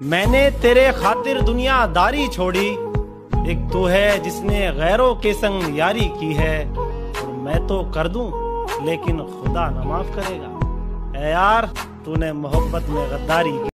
मैंने तेरे खातिर दुनियादारी छोड़ी। एक तू है जिसने गैरों के संग यारी की है, और मैं तो कर दूँ, लेकिन खुदा न माफ़ करेगा। ए यार, तूने मोहब्बत में गद्दारी की।